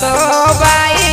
तो बाई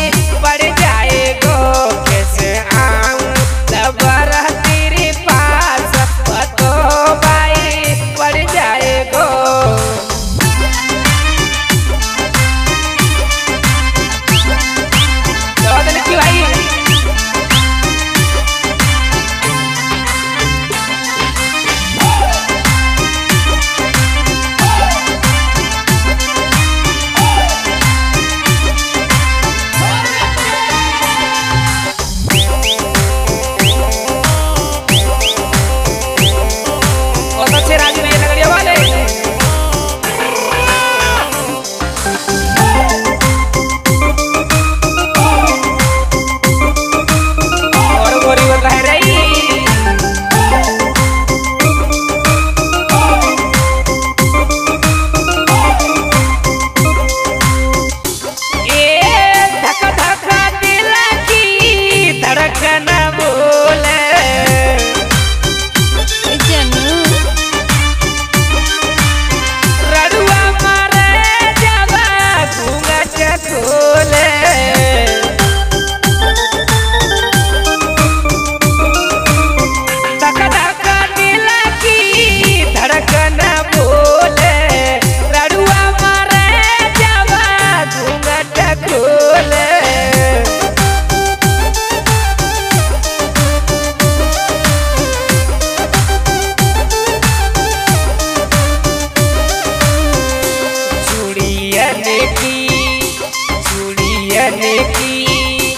की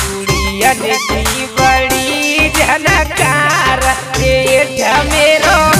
चूड़ियन की बड़ी झनकार मेरो